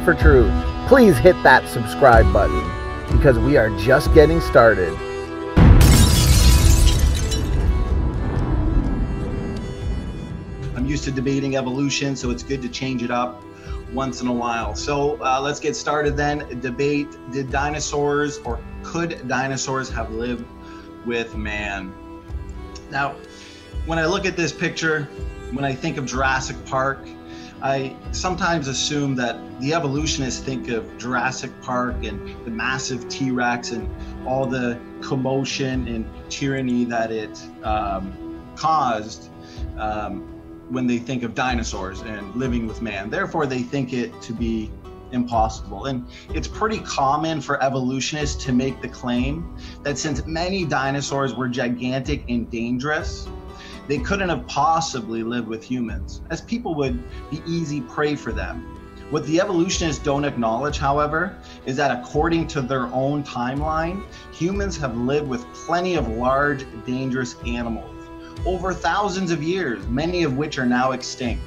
for Truth, please hit that subscribe button because we are just getting started. I'm used to debating evolution, so it's good to change it up once in a while. So uh, let's get started then. Debate Did dinosaurs or could dinosaurs have lived with man? Now, when I look at this picture, when I think of Jurassic Park, I sometimes assume that the evolutionists think of Jurassic Park and the massive T Rex and all the commotion and tyranny that it um, caused um, when they think of dinosaurs and living with man. Therefore, they think it to be impossible. And it's pretty common for evolutionists to make the claim that since many dinosaurs were gigantic and dangerous, they couldn't have possibly lived with humans, as people would be easy prey for them. What the evolutionists don't acknowledge, however, is that according to their own timeline, humans have lived with plenty of large, dangerous animals over thousands of years, many of which are now extinct.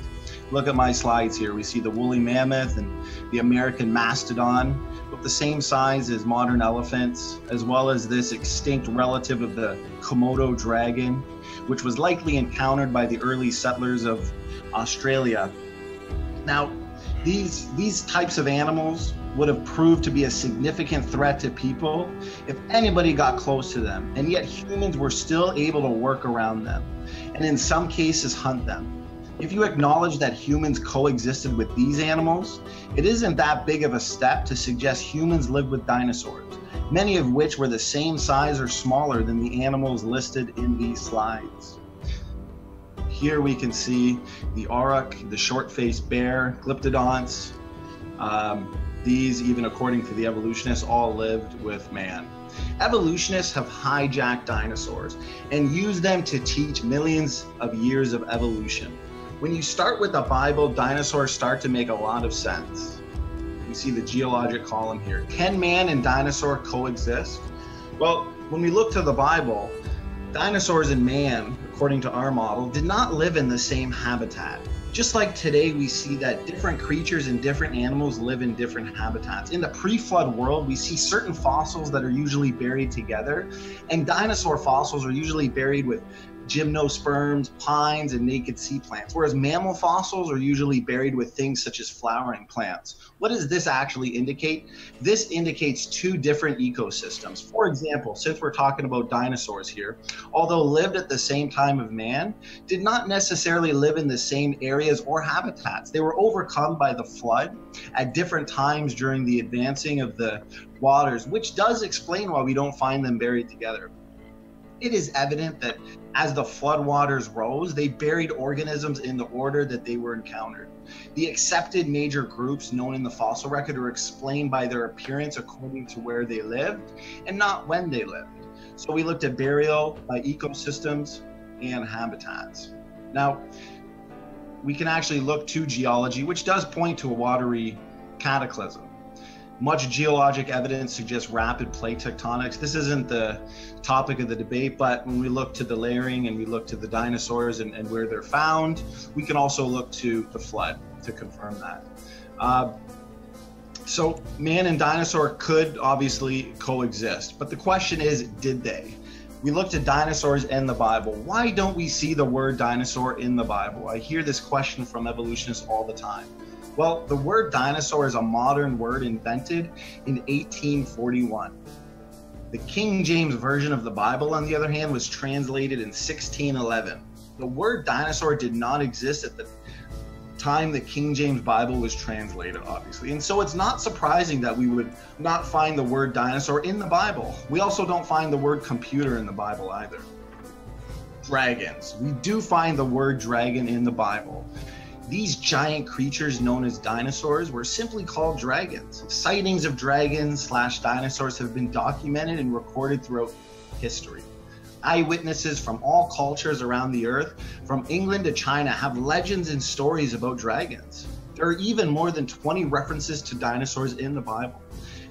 Look at my slides here. We see the woolly mammoth and the American mastodon, with the same size as modern elephants, as well as this extinct relative of the Komodo dragon, which was likely encountered by the early settlers of Australia. Now, these, these types of animals would have proved to be a significant threat to people if anybody got close to them, and yet humans were still able to work around them, and in some cases hunt them. If you acknowledge that humans coexisted with these animals, it isn't that big of a step to suggest humans lived with dinosaurs, many of which were the same size or smaller than the animals listed in these slides. Here we can see the auroch, the short-faced bear, glyptodonts. Um, these, even according to the evolutionists, all lived with man. Evolutionists have hijacked dinosaurs and used them to teach millions of years of evolution. When you start with the Bible, dinosaurs start to make a lot of sense. You see the geologic column here. Can man and dinosaur coexist? Well, when we look to the Bible, dinosaurs and man, according to our model, did not live in the same habitat. Just like today, we see that different creatures and different animals live in different habitats. In the pre flood world, we see certain fossils that are usually buried together, and dinosaur fossils are usually buried with gymnosperms, pines, and naked seed plants, whereas mammal fossils are usually buried with things such as flowering plants. What does this actually indicate? This indicates two different ecosystems. For example, since we're talking about dinosaurs here, although lived at the same time of man, did not necessarily live in the same areas or habitats. They were overcome by the flood at different times during the advancing of the waters, which does explain why we don't find them buried together it is evident that as the floodwaters rose, they buried organisms in the order that they were encountered. The accepted major groups known in the fossil record are explained by their appearance according to where they lived and not when they lived. So we looked at burial by ecosystems and habitats. Now, we can actually look to geology, which does point to a watery cataclysm. Much geologic evidence suggests rapid plate tectonics. This isn't the topic of the debate, but when we look to the layering and we look to the dinosaurs and, and where they're found, we can also look to the flood to confirm that. Uh, so man and dinosaur could obviously coexist, but the question is, did they? We looked at dinosaurs in the Bible. Why don't we see the word dinosaur in the Bible? I hear this question from evolutionists all the time. Well, the word dinosaur is a modern word invented in 1841. The King James Version of the Bible, on the other hand, was translated in 1611. The word dinosaur did not exist at the time the King James Bible was translated, obviously. And so it's not surprising that we would not find the word dinosaur in the Bible. We also don't find the word computer in the Bible either. Dragons. We do find the word dragon in the Bible. These giant creatures known as dinosaurs were simply called dragons. Sightings of dragons slash dinosaurs have been documented and recorded throughout history. Eyewitnesses from all cultures around the earth, from England to China, have legends and stories about dragons. There are even more than 20 references to dinosaurs in the Bible.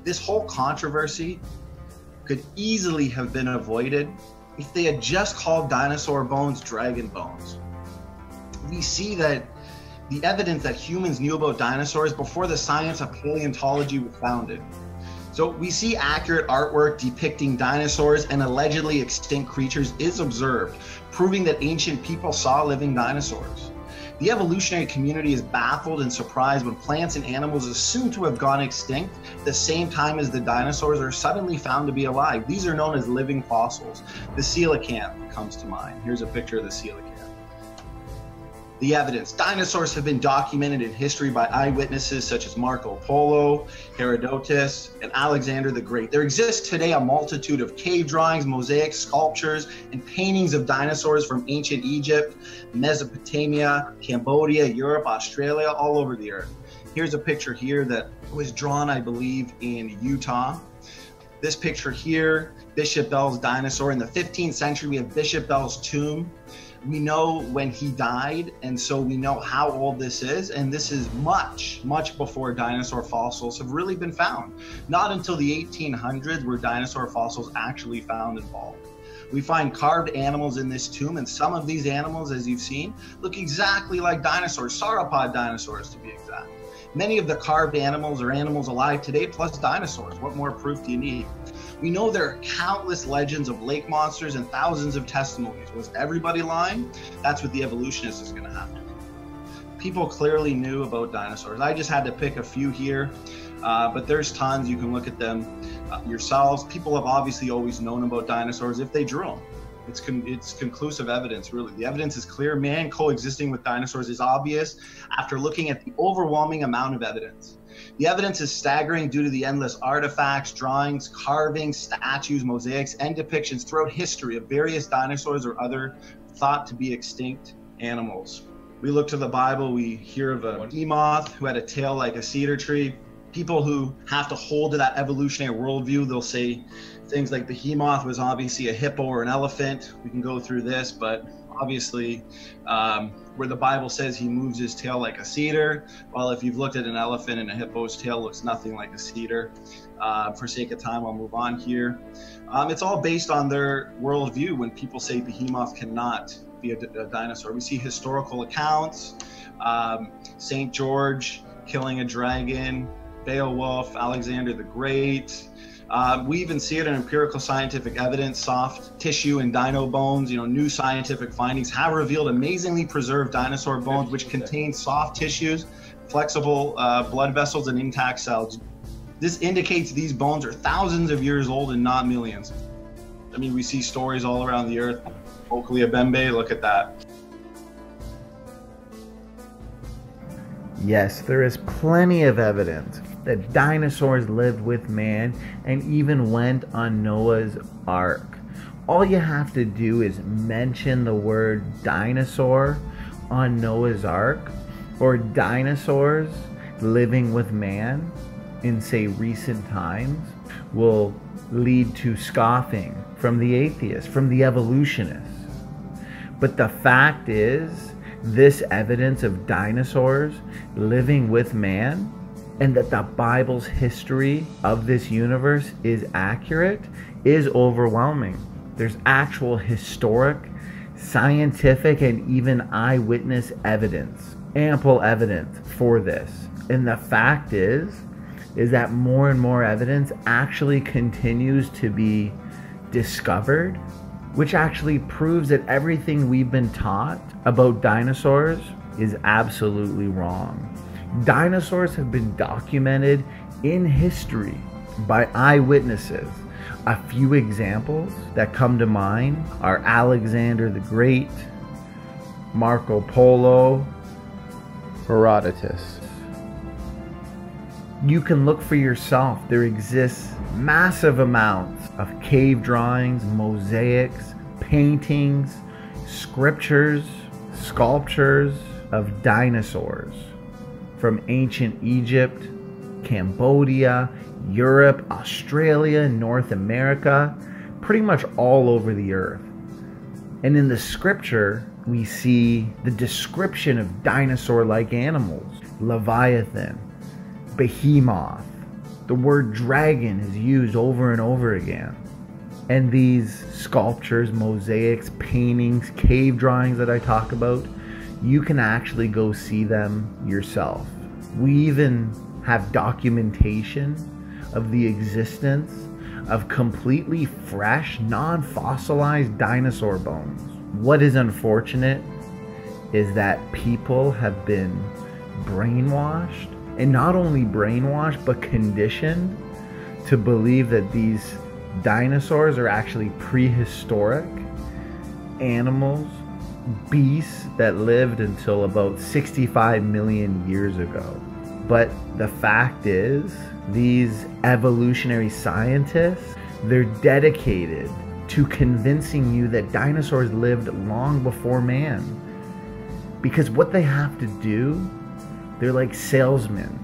This whole controversy could easily have been avoided if they had just called dinosaur bones dragon bones. we see that the evidence that humans knew about dinosaurs before the science of paleontology was founded. So we see accurate artwork depicting dinosaurs and allegedly extinct creatures is observed, proving that ancient people saw living dinosaurs. The evolutionary community is baffled and surprised when plants and animals assumed to have gone extinct the same time as the dinosaurs are suddenly found to be alive. These are known as living fossils. The coelacanth comes to mind. Here's a picture of the coelacanth the evidence. Dinosaurs have been documented in history by eyewitnesses such as Marco Polo, Herodotus, and Alexander the Great. There exists today a multitude of cave drawings, mosaics, sculptures, and paintings of dinosaurs from ancient Egypt, Mesopotamia, Cambodia, Europe, Australia, all over the earth. Here's a picture here that was drawn, I believe, in Utah. This picture here, Bishop Bell's dinosaur. In the 15th century, we have Bishop Bell's tomb we know when he died, and so we know how old this is. And this is much, much before dinosaur fossils have really been found. Not until the 1800s were dinosaur fossils actually found involved. We find carved animals in this tomb, and some of these animals, as you've seen, look exactly like dinosaurs, sauropod dinosaurs to be exact. Many of the carved animals are animals alive today, plus dinosaurs. What more proof do you need? We know there are countless legends of lake monsters and thousands of testimonies. Was everybody lying? That's what the evolutionist is going to have to do. People clearly knew about dinosaurs. I just had to pick a few here, uh, but there's tons. You can look at them uh, yourselves. People have obviously always known about dinosaurs if they drew them. It's, con- it's conclusive evidence, really. The evidence is clear. Man coexisting with dinosaurs is obvious after looking at the overwhelming amount of evidence. The evidence is staggering due to the endless artifacts, drawings, carvings, statues, mosaics, and depictions throughout history of various dinosaurs or other thought to be extinct animals. We look to the Bible, we hear of behemoth who had a tail like a cedar tree. People who have to hold to that evolutionary worldview, they'll say things like behemoth was obviously a hippo or an elephant. We can go through this, but obviously um, where the Bible says he moves his tail like a cedar. Well, if you've looked at an elephant and a hippo's tail looks nothing like a cedar. Uh, for sake of time, I'll move on here. Um, it's all based on their worldview when people say behemoth cannot be a, a dinosaur. We see historical accounts, um, St. George killing a dragon, Beowulf, Alexander the Great, uh, we even see it in empirical scientific evidence. Soft tissue and dino bones, you know, new scientific findings have revealed amazingly preserved dinosaur bones, which contain soft tissues, flexible uh, blood vessels, and intact cells. This indicates these bones are thousands of years old and not millions. I mean, we see stories all around the earth. Oakley look at that. Yes, there is plenty of evidence that dinosaurs lived with man and even went on Noah's Ark. All you have to do is mention the word dinosaur on Noah's Ark or dinosaurs living with man in, say, recent times will lead to scoffing from the atheists, from the evolutionists. But the fact is, this evidence of dinosaurs living with man and that the Bible's history of this universe is accurate is overwhelming. There's actual historic, scientific, and even eyewitness evidence, ample evidence for this. And the fact is, is that more and more evidence actually continues to be discovered, which actually proves that everything we've been taught about dinosaurs is absolutely wrong. Dinosaurs have been documented in history by eyewitnesses. A few examples that come to mind are Alexander the Great, Marco Polo, Herodotus. You can look for yourself. There exists massive amounts of cave drawings, mosaics, paintings, scriptures, sculptures of dinosaurs from ancient Egypt, Cambodia, Europe, Australia, North America, pretty much all over the earth. And in the scripture, we see the description of dinosaur like animals Leviathan, Behemoth. The word dragon is used over and over again. And these sculptures, mosaics, paintings, cave drawings that I talk about, you can actually go see them yourself. We even have documentation of the existence of completely fresh, non fossilized dinosaur bones. What is unfortunate is that people have been brainwashed, and not only brainwashed, but conditioned to believe that these dinosaurs are actually prehistoric animals, beasts that lived until about 65 million years ago. But the fact is, these evolutionary scientists, they're dedicated to convincing you that dinosaurs lived long before man. Because what they have to do, they're like salesmen,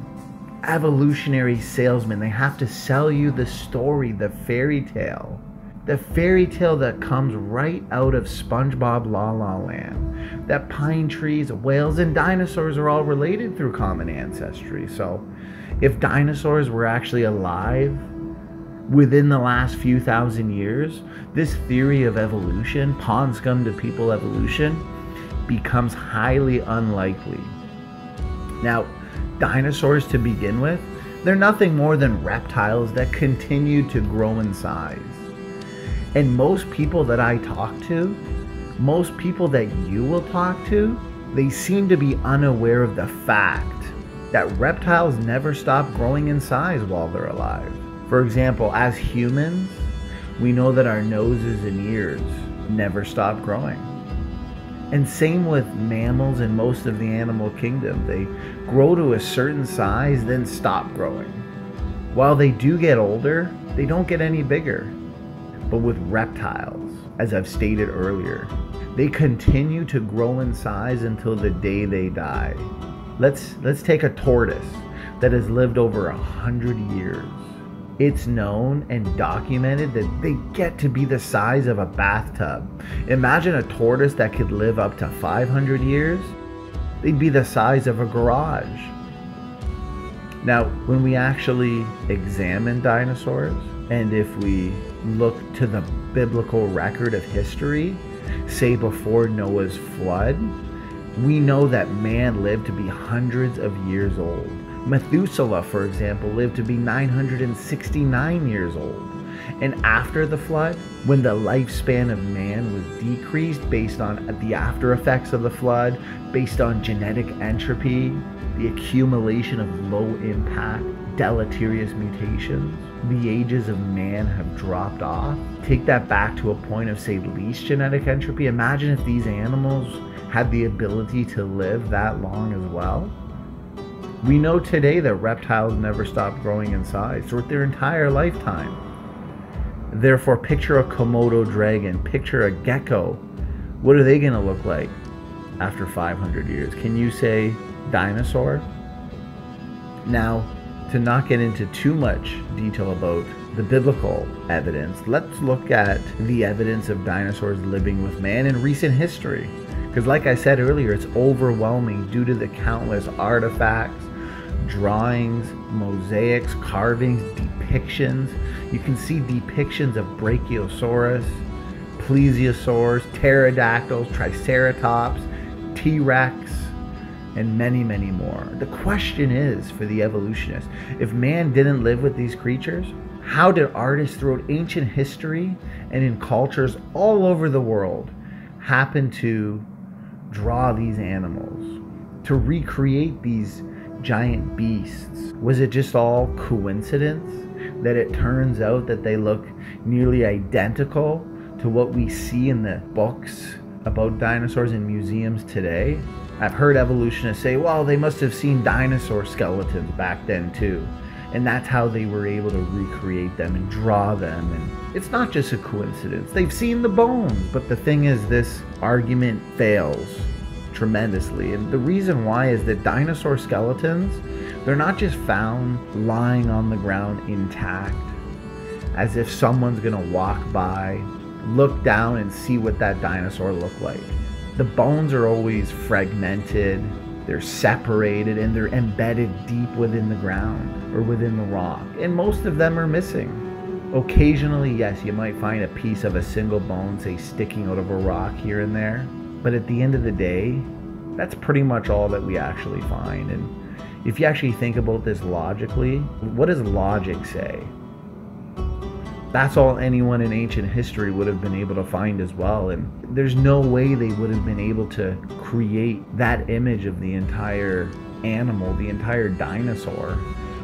evolutionary salesmen. They have to sell you the story, the fairy tale. The fairy tale that comes right out of SpongeBob La La Land. That pine trees, whales, and dinosaurs are all related through common ancestry. So, if dinosaurs were actually alive within the last few thousand years, this theory of evolution, pond scum to people evolution, becomes highly unlikely. Now, dinosaurs to begin with, they're nothing more than reptiles that continue to grow in size. And most people that I talk to, most people that you will talk to, they seem to be unaware of the fact that reptiles never stop growing in size while they're alive. For example, as humans, we know that our noses and ears never stop growing. And same with mammals and most of the animal kingdom. They grow to a certain size, then stop growing. While they do get older, they don't get any bigger. But with reptiles, as I've stated earlier, they continue to grow in size until the day they die. Let's let's take a tortoise that has lived over a hundred years. It's known and documented that they get to be the size of a bathtub. Imagine a tortoise that could live up to 500 years. They'd be the size of a garage. Now, when we actually examine dinosaurs, and if we look to the biblical record of history, say before Noah's flood, we know that man lived to be hundreds of years old. Methuselah, for example, lived to be 969 years old. And after the flood, when the lifespan of man was decreased based on the after effects of the flood, based on genetic entropy, the accumulation of low impact, deleterious mutations, the ages of man have dropped off. Take that back to a point of, say, least genetic entropy. Imagine if these animals had the ability to live that long as well. We know today that reptiles never stop growing in size throughout their entire lifetime. Therefore, picture a Komodo dragon, picture a gecko. What are they going to look like after 500 years? Can you say dinosaur? Now, to not get into too much detail about the biblical evidence, let's look at the evidence of dinosaurs living with man in recent history. Because, like I said earlier, it's overwhelming due to the countless artifacts, drawings, mosaics, carvings, depictions. You can see depictions of Brachiosaurus, plesiosaurs, pterodactyls, triceratops, T Rex, and many, many more. The question is for the evolutionists if man didn't live with these creatures, how did artists throughout ancient history and in cultures all over the world happen to draw these animals, to recreate these giant beasts? Was it just all coincidence that it turns out that they look nearly identical to what we see in the books about dinosaurs in museums today? I've heard evolutionists say, well, they must have seen dinosaur skeletons back then too. And that's how they were able to recreate them and draw them. And it's not just a coincidence. They've seen the bones. But the thing is, this argument fails tremendously. And the reason why is that dinosaur skeletons, they're not just found lying on the ground intact, as if someone's gonna walk by, look down, and see what that dinosaur looked like. The bones are always fragmented, they're separated, and they're embedded deep within the ground or within the rock. And most of them are missing. Occasionally, yes, you might find a piece of a single bone, say, sticking out of a rock here and there. But at the end of the day, That's pretty much all that we actually find. And if you actually think about this logically, what does logic say? That's all anyone in ancient history would have been able to find as well. And there's no way they would have been able to create that image of the entire animal, the entire dinosaur,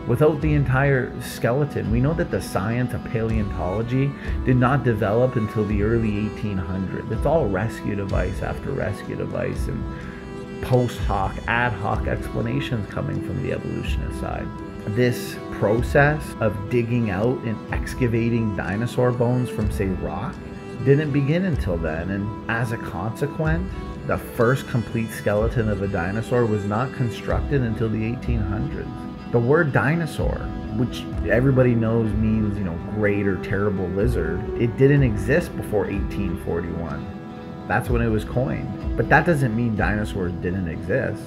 without the entire skeleton. We know that the science of paleontology did not develop until the early 1800s. It's all rescue device after rescue device and post hoc, ad hoc explanations coming from the evolutionist side. This process of digging out and excavating dinosaur bones from, say, rock didn't begin until then, and as a consequence, the first complete skeleton of a dinosaur was not constructed until the 1800s. The word dinosaur, which everybody knows means, you know, great or terrible lizard, it didn't exist before 1841. That's when it was coined. But that doesn't mean dinosaurs didn't exist.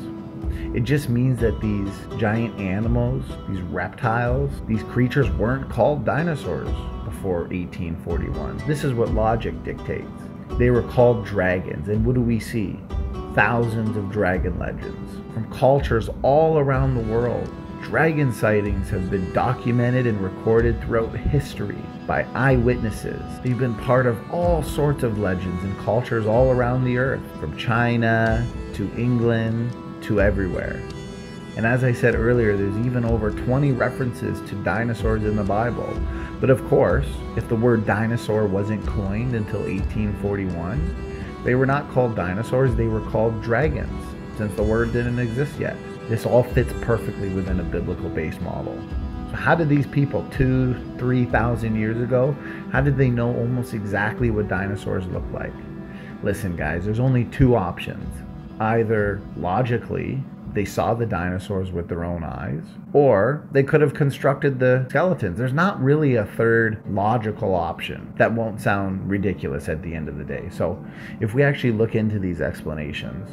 It just means that these giant animals, these reptiles, these creatures weren't called dinosaurs before 1841. This is what logic dictates. They were called dragons, and what do we see? Thousands of dragon legends from cultures all around the world. Dragon sightings have been documented and recorded throughout history by eyewitnesses. They've been part of all sorts of legends and cultures all around the earth, from China to England to everywhere. And as I said earlier, there's even over 20 references to dinosaurs in the Bible. But of course, if the word dinosaur wasn't coined until 1841, they were not called dinosaurs, they were called dragons, since the word didn't exist yet. This all fits perfectly within a biblical base model. So how did these people two, three thousand years ago, how did they know almost exactly what dinosaurs look like? Listen guys, there's only two options. Either logically, they saw the dinosaurs with their own eyes, or they could have constructed the skeletons. There's not really a third logical option that won't sound ridiculous at the end of the day. So, if we actually look into these explanations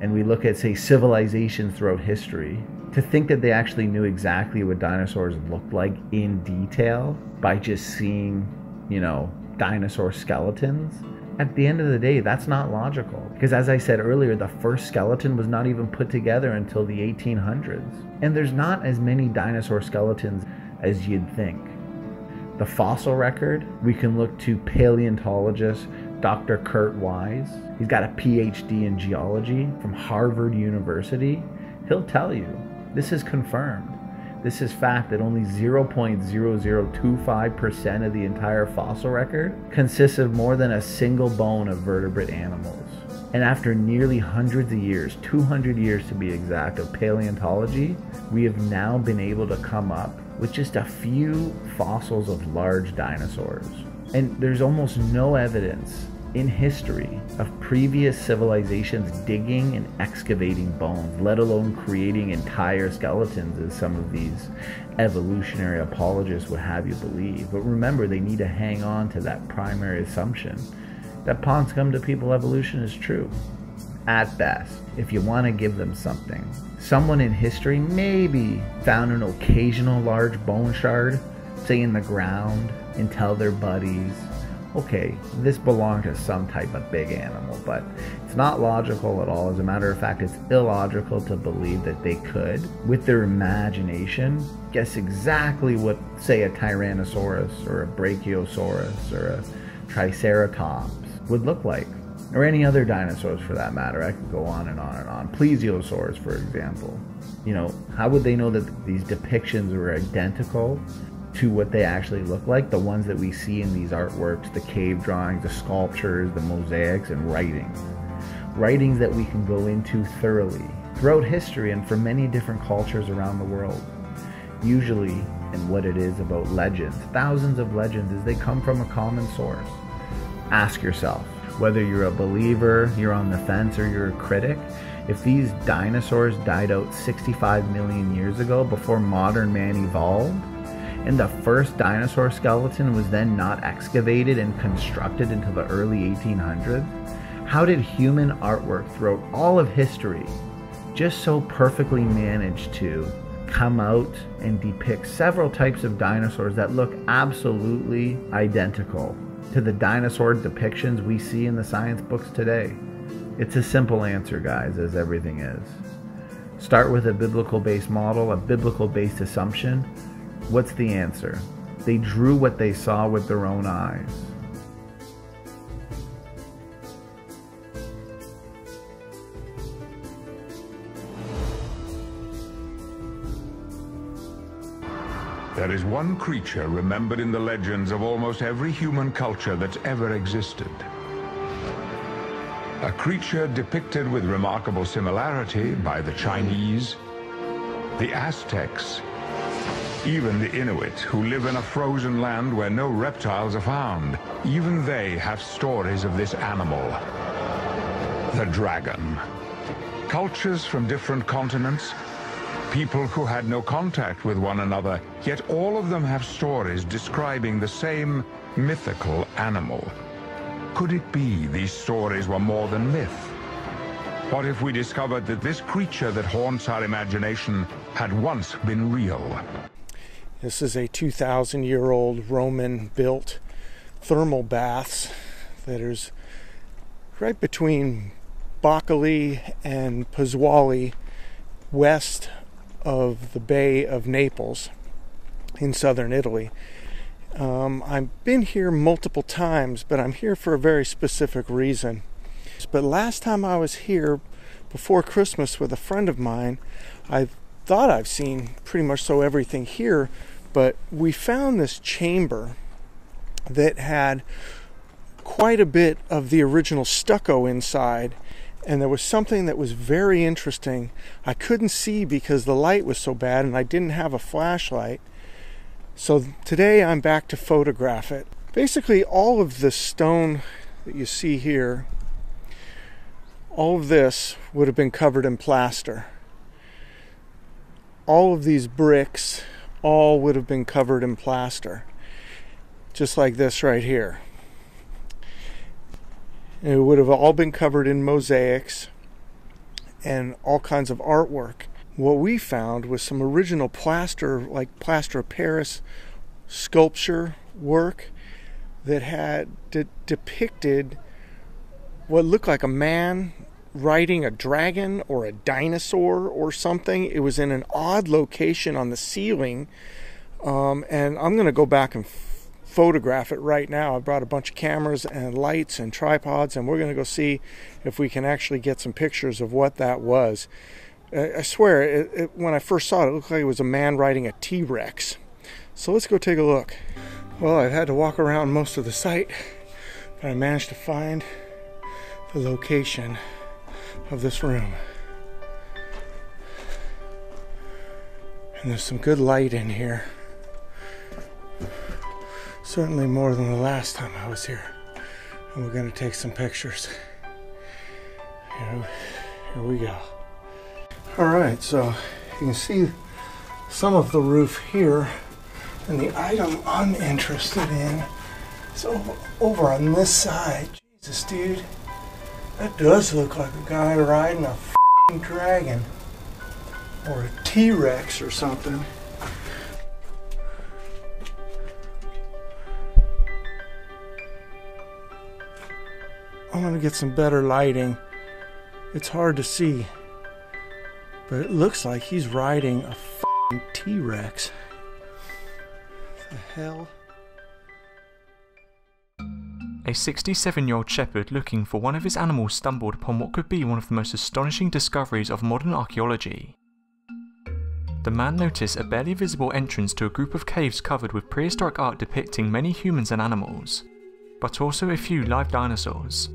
and we look at, say, civilizations throughout history, to think that they actually knew exactly what dinosaurs looked like in detail by just seeing, you know, dinosaur skeletons at the end of the day, that's not logical. Because as I said earlier, the first skeleton was not even put together until the 1800s. And there's not as many dinosaur skeletons as you'd think. The fossil record, we can look to paleontologist Dr. Kurt Wise. He's got a PhD in geology from Harvard University. He'll tell you this is confirmed. This is fact that only 0.0025% of the entire fossil record consists of more than a single bone of vertebrate animals. And after nearly hundreds of years, 200 years to be exact, of paleontology, we have now been able to come up with just a few fossils of large dinosaurs. And there's almost no evidence in history of previous civilizations digging and excavating bones, let alone creating entire skeletons, as some of these evolutionary apologists would have you believe. But remember, they need to hang on to that primary assumption that Pons come to people evolution is true. At best, if you want to give them something. Someone in history maybe found an occasional large bone shard, say in the ground, and tell their buddies, okay, this belonged to some type of big animal, but it's not logical at all. As a matter of fact, it's illogical to believe that they could, with their imagination, guess exactly what, say, a Tyrannosaurus or a Brachiosaurus or a Triceratops would look like. Or any other dinosaurs for that matter. I could go on and on and on. Plesiosaurs, for example. You know, how would they know that these depictions were identical to what they actually look like, the ones that we see in these artworks, the cave drawings, the sculptures, the mosaics, and writings. Writings that we can go into thoroughly throughout history and from many different cultures around the world. Usually, in what it is about legends, thousands of legends, is they come from a common source. Ask yourself whether you're a believer, you're on the fence, or you're a critic. If these dinosaurs died out 65 million years ago before modern man evolved, and the first dinosaur skeleton was then not excavated and constructed until the early 1800s? How did human artwork throughout all of history just so perfectly manage to come out and depict several types of dinosaurs that look absolutely identical to the dinosaur depictions we see in the science books today? It's a simple answer, guys, as everything is. Start with a biblical based model, a biblical based assumption. What's the answer? They drew what they saw with their own eyes. There is one creature remembered in the legends of almost every human culture that's ever existed. A creature depicted with remarkable similarity by the Chinese, the Aztecs, even the Inuit, who live in a frozen land where no reptiles are found. Even they have stories of this animal, the dragon. Cultures from different continents people who had no contact with one another, yet all of them have stories describing the same mythical animal. Could it be these stories were more than myth? What if we discovered that this creature that haunts our imagination had once been real? This is a 2,000 year old Roman built thermal baths that is right between Bacoli and Pozzuoli, west of the Bay of Naples in southern Italy. Um, I've been here multiple times, but I'm here for a very specific reason. But last time I was here before Christmas with a friend of mine, I thought I've seen pretty much so everything here, but we found this chamber that had quite a bit of the original stucco inside and there was something that was very interesting. I couldn't see because the light was so bad and I didn't have a flashlight. So today I'm back to photograph it. Basically, all of the stone that you see here, all of this would have been covered in plaster. All of these bricks, all would have been covered in plaster. Just like this right here. It would have all been covered in mosaics and all kinds of artwork. What we found was some original plaster, like plaster of Paris sculpture work that had de- depicted what looked like a man riding a dragon or a dinosaur or something. It was in an odd location on the ceiling. Um, and I'm going to go back and photograph it right now. I brought a bunch of cameras and lights and tripods, and we're going to go see if we can actually get some pictures of what that was. I swear, it, it, when I first saw it, it looked like it was a man riding a T Rex. So let's go take a look. Well, I've had to walk around most of the site, but I managed to find the location of this room. And there's some good light in here. Certainly more than the last time I was here. And we're going to take some pictures. Here, here we go. All right, so you can see some of the roof here. And the item I'm interested in is over, over on this side. Jesus, dude. That does look like a guy riding a dragon. Or a T-Rex or something. I'm gonna get some better lighting. It's hard to see, but it looks like he's riding a T Rex. The hell? A 67 year old shepherd looking for one of his animals stumbled upon what could be one of the most astonishing discoveries of modern archaeology. The man noticed a barely visible entrance to a group of caves covered with prehistoric art depicting many humans and animals, but also a few live dinosaurs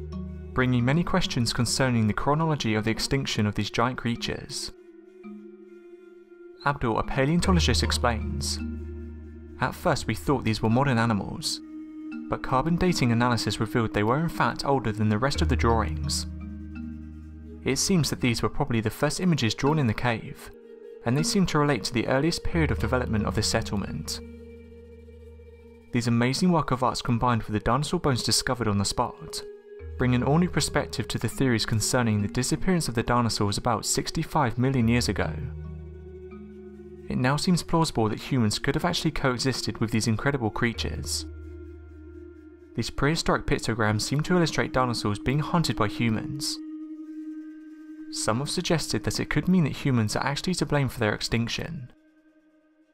bringing many questions concerning the chronology of the extinction of these giant creatures. Abdul, a paleontologist, explains At first, we thought these were modern animals, but carbon dating analysis revealed they were in fact older than the rest of the drawings. It seems that these were probably the first images drawn in the cave, and they seem to relate to the earliest period of development of this settlement. These amazing work of arts combined with the dinosaur bones discovered on the spot bring an all new perspective to the theories concerning the disappearance of the dinosaurs about 65 million years ago. It now seems plausible that humans could have actually coexisted with these incredible creatures. These prehistoric pictograms seem to illustrate dinosaurs being hunted by humans, some have suggested that it could mean that humans are actually to blame for their extinction.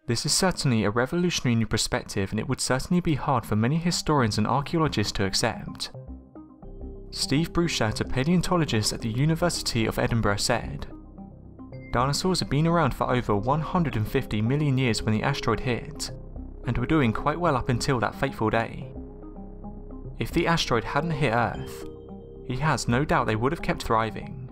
This is certainly a revolutionary new perspective and it would certainly be hard for many historians and archaeologists to accept. Steve Brusatte, a paleontologist at the University of Edinburgh said, Dinosaurs have been around for over 150 million years when the asteroid hit, and were doing quite well up until that fateful day. If the asteroid hadn't hit Earth, he has no doubt they would have kept thriving.